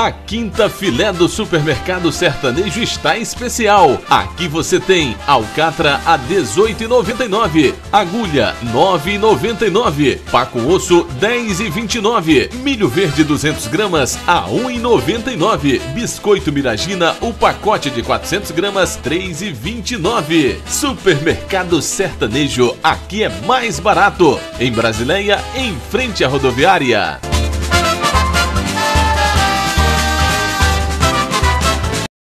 A quinta filé do supermercado sertanejo está especial. Aqui você tem alcatra a 18,99, agulha 9,99, Paco osso 10,29, milho verde 200 gramas a 1,99, biscoito miragina o pacote de 400 gramas 3,29. Supermercado sertanejo, aqui é mais barato. Em Brasileia, em frente à rodoviária.